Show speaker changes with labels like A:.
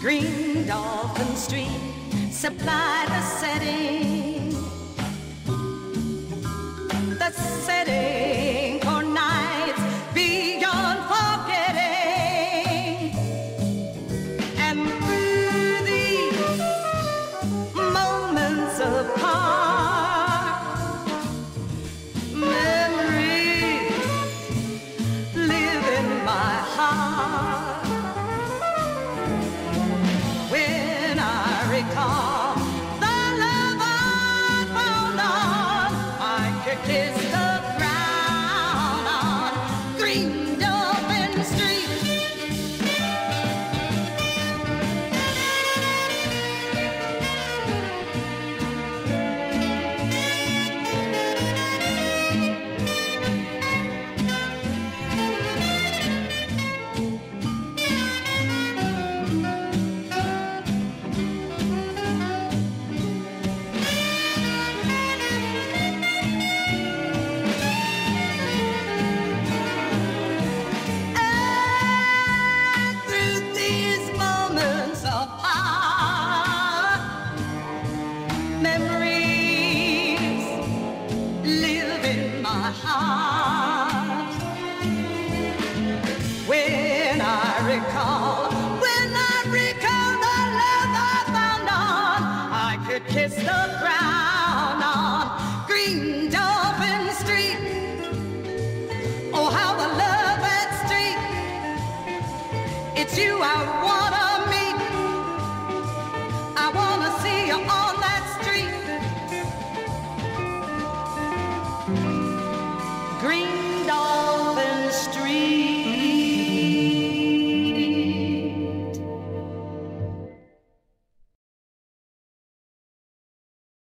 A: Green Dolphin Street supply the setting. The setting I When I recall, when I recall the love I found on, I could kiss the ground on Green Dolphin Street. Oh, how love that street. It's you I.